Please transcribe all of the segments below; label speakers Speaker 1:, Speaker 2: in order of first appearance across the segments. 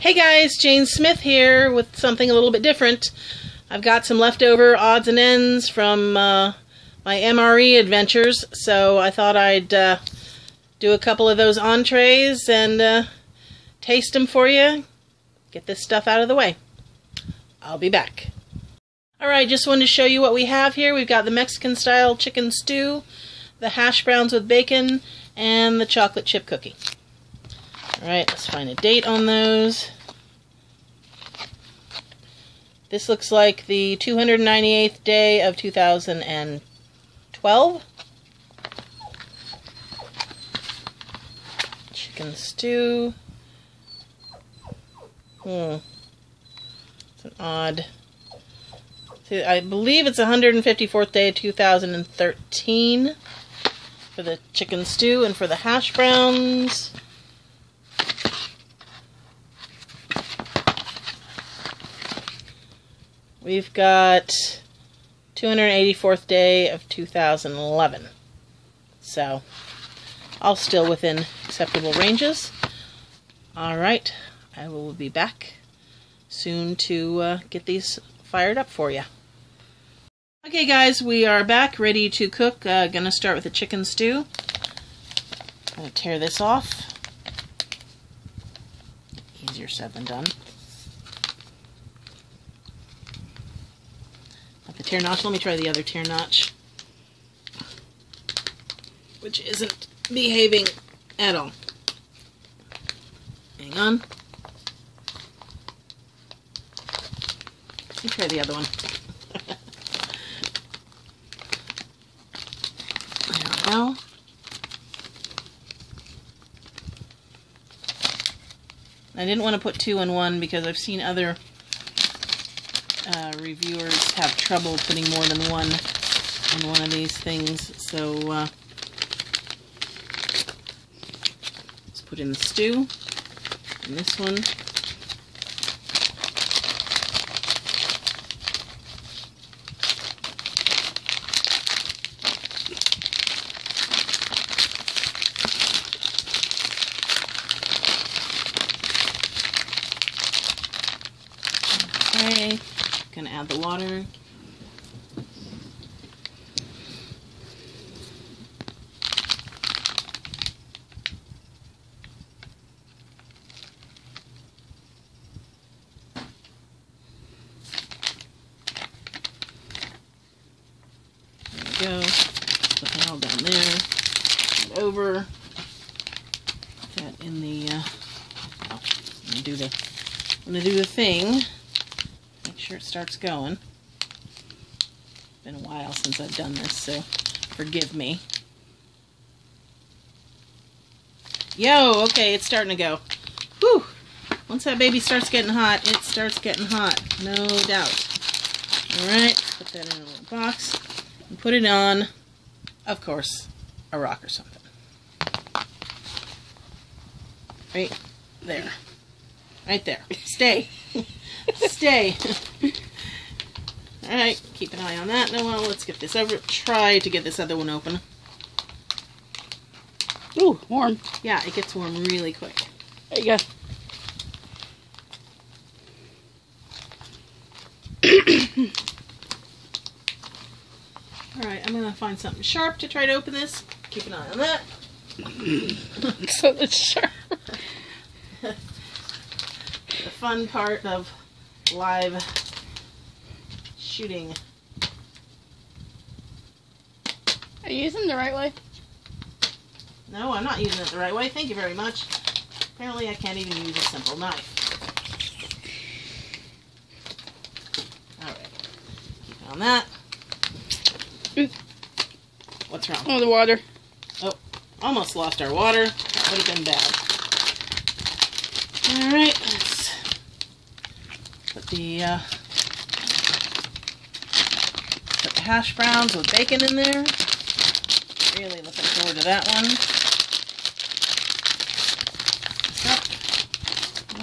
Speaker 1: Hey guys, Jane Smith here with something a little bit different. I've got some leftover odds and ends from uh, my MRE adventures, so I thought I'd uh, do a couple of those entrees and uh, taste them for you. Get this stuff out of the way. I'll be back. Alright, just wanted to show you what we have here. We've got the Mexican style chicken stew, the hash browns with bacon, and the chocolate chip cookie. Alright, let's find a date on those. This looks like the 298th day of 2012. Chicken stew. Hmm. It's an odd. I believe it's 154th day of 2013 for the chicken stew and for the hash browns. We've got 284th day of 2011. So, all still within acceptable ranges. Alright, I will be back soon to uh, get these fired up for you. Okay guys, we are back, ready to cook. Uh, gonna start with the chicken stew. I'm Gonna tear this off. Easier said than done. Tear notch. Let me try the other tear notch. Which isn't behaving at all. Hang on. Let me try the other one. there we go. I didn't want to put two in one because I've seen other reviewers have trouble putting more than one on one of these things. So uh, let's put in the stew and this one. Okay gonna add the water. Go. Put that all down there. over. Put that in the. Uh, oh, I'm gonna do the. I'm gonna do the thing sure it starts going. Been a while since I've done this, so forgive me. Yo, okay, it's starting to go. Whew! Once that baby starts getting hot, it starts getting hot, no doubt. Alright, put that in a little box and put it on, of course, a rock or something. Right there. Right there. Stay. Stay. Alright, keep an eye on that. Now, well, let's get this over. Try to get this other one open.
Speaker 2: Ooh, warm.
Speaker 1: Yeah, it gets warm really quick.
Speaker 2: There you go.
Speaker 1: Alright, I'm going to find something sharp to try to open this. Keep an eye on that.
Speaker 2: so it's sharp.
Speaker 1: the fun part of live shooting.
Speaker 2: Are you using the right way?
Speaker 1: No, I'm not using it the right way. Thank you very much. Apparently I can't even use a simple knife. Alright. Keep on that. What's wrong?
Speaker 2: Oh, the water.
Speaker 1: Oh, almost lost our water. That would have been bad. Alright, put the uh, put the hash browns with bacon in there. Really looking forward to that one.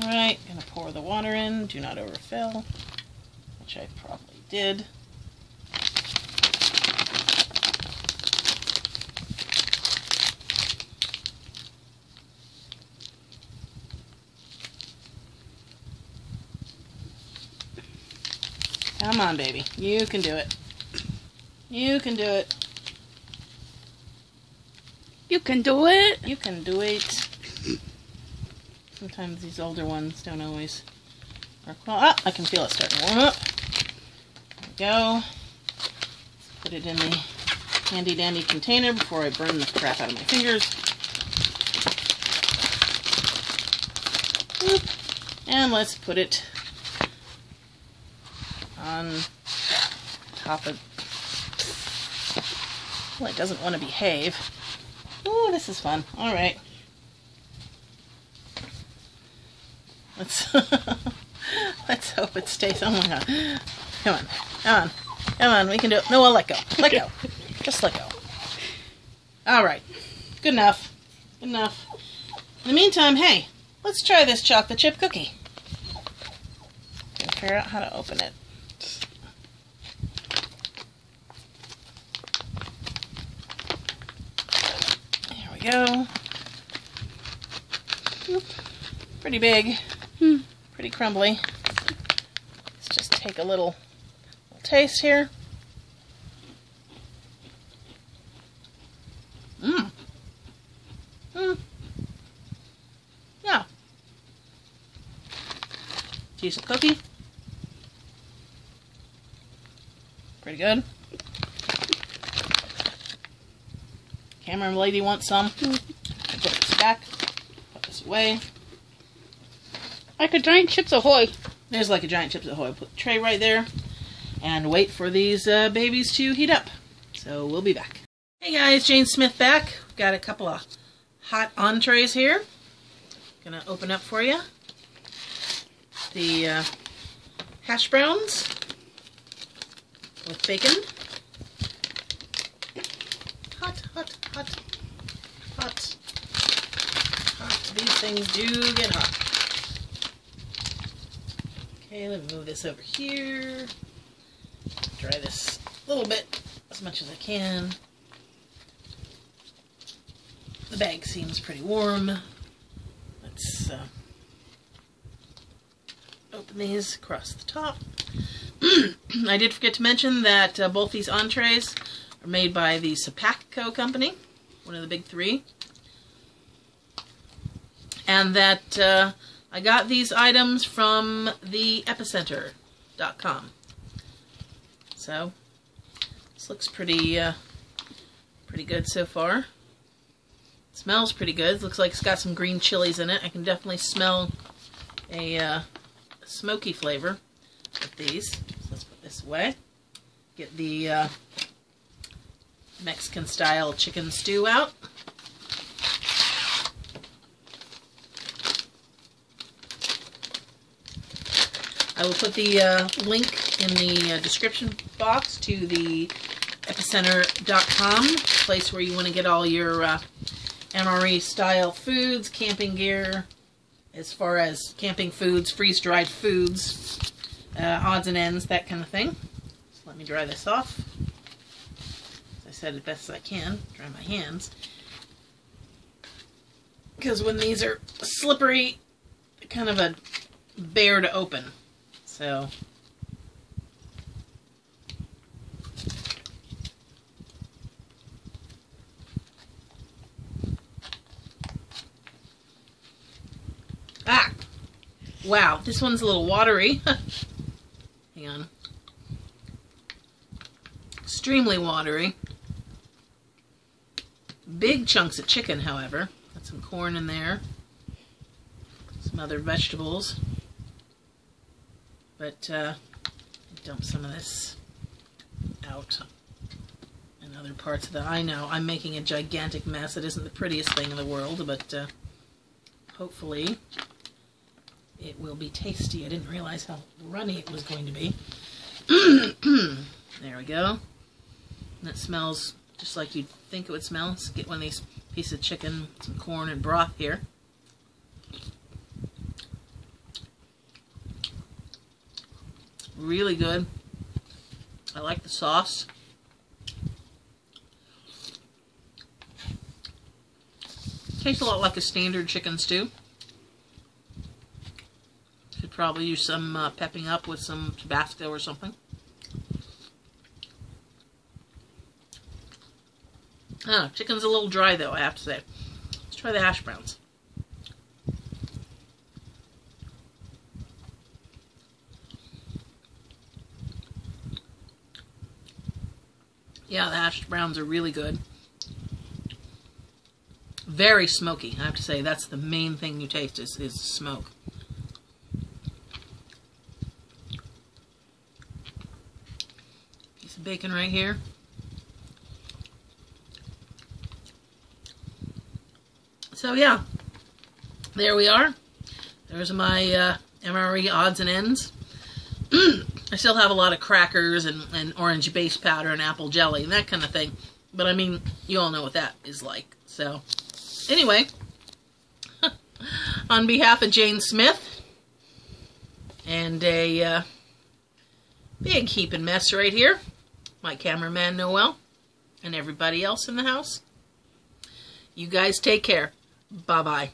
Speaker 1: Alright, gonna pour the water in. Do not overfill, which I probably did. Come on, baby. You can do it. You can do it.
Speaker 2: You can do it.
Speaker 1: You can do it. Sometimes these older ones don't always work well. Ah, I can feel it starting to warm up. There we go. Put it in the handy dandy container before I burn the crap out of my fingers. Boop. And let's put it on top of. Well, it doesn't want to behave. Ooh, this is fun. All right. Let's let's hope it stays. Oh my god! Come on, come on, come on. We can do it. No, I'll let go. Let go. Just let go. All right. Good enough. Good enough. In the meantime, hey, let's try this chocolate chip cookie. Figure out how to open it. There we go. Pretty big.
Speaker 2: Hmm.
Speaker 1: Pretty crumbly. Let's just take a little, little taste here. Mmm. Mmm. Yeah. Decent cookie. Pretty good. Camera lady wants some. Put this back. Put this away.
Speaker 2: Like a giant Chips Ahoy.
Speaker 1: There's like a giant Chips Ahoy. Put the tray right there and wait for these uh, babies to heat up. So we'll be back. Hey guys, Jane Smith back. We've got a couple of hot entrees here. Gonna open up for you. The uh, hash browns with bacon. Hot, hot, hot, hot, hot. These things do get hot. Okay, let me move this over here. Dry this a little bit, as much as I can. The bag seems pretty warm. Let's uh, open these across the top. I did forget to mention that uh, both these entrees are made by the Sopakco company, one of the big three. And that uh, I got these items from the epicenter.com. So, this looks pretty, uh, pretty good so far. smells pretty good. Looks like it's got some green chilies in it. I can definitely smell a uh, smoky flavor with these. So let's put this away. Get the uh, Mexican style chicken stew out. I will put the uh, link in the uh, description box to the epicenter.com, place where you want to get all your uh, MRE style foods, camping gear, as far as camping foods, freeze dried foods, uh, odds and ends, that kind of thing. So let me dry this off. As I said, as best as I can, dry my hands. Because when these are slippery, kind of a bear to open. So Ah! Wow, this one's a little watery. Hang on. Extremely watery. Big chunks of chicken, however. Got some corn in there. Some other vegetables. But, uh, dump some of this out in other parts of the... I know, I'm making a gigantic mess. It isn't the prettiest thing in the world, but, uh, hopefully it will be tasty. I didn't realize how runny it was going to be. there we go. It smells just like you'd think it would smell. Let's get one of these pieces of chicken, some corn, and broth here. really good. I like the sauce. Tastes a lot like a standard chicken stew. Could probably use some uh, pepping up with some Tabasco or something. Oh, chicken's a little dry though, I have to say. Let's try the hash browns. Yeah, the hash browns are really good. Very smoky, I have to say. That's the main thing you taste is, is smoke. Piece of bacon right here. So yeah, there we are. There's my uh, MRE odds and ends. I still have a lot of crackers and, and orange base powder and apple jelly and that kind of thing. But I mean, you all know what that is like. So, anyway, on behalf of Jane Smith and a uh, big heaping mess right here, my cameraman Noel, and everybody else in the house, you guys take care. Bye bye.